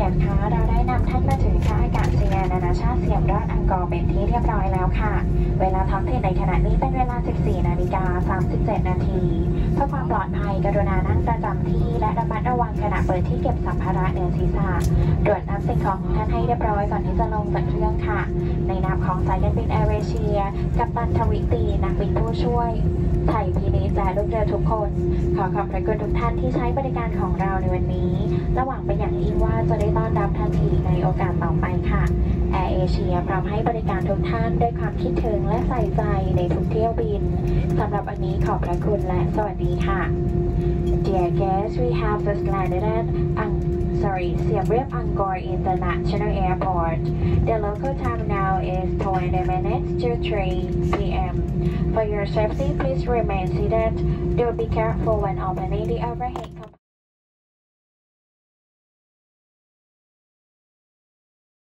เกียรติคะเราได้นำท่านมาถึงท่าอากาศยานนานาชาติเสียมราฐอังกอร์เป็นที่เรียบร้อยแล้วค่ะ เวลาท้องถิ่นในขณะนี้เป็นเวลา 14 นาฬิกา 37 นาที เพื่อความปลอดภัยกรุณานั่งประจำที่และระมัดระวังขณะเปิดที่เก็บสัมภาระเหนือศีรษะตรวจนำสิ่งของของท่านให้เรียบร้อยก่อนที่จะลงจากเครื่องค่ะ ในนามของสายการบินแอร์เอเชีย กัปตันทวิตีนักบินผู้ช่วยไทยพีนิสและลูกเรือทุกคน ขอขอบพระคุณทุกท่านที่ใช้บริการของเราในวันนี้ ระหว่างเป็นอย่างยิ่งว่าจะได้ต้อนรับท่านอีกในโอกาสต่อไปค่ะแอร์เอเชียพร้อมให้บริการทุกท่านด้วยความคิดถึงและใส่ใจในทุกเที่ยวบินสำหรับวันนี้ขอบพระคุณและสวัสดีค่ะ Dear guests, we have just landed at Ang sorry, Siem Reap Angkor International Airport. The local time now is 20 minutes to 3 p.m. For your safety, please remain seated. Do be careful when opening the overhead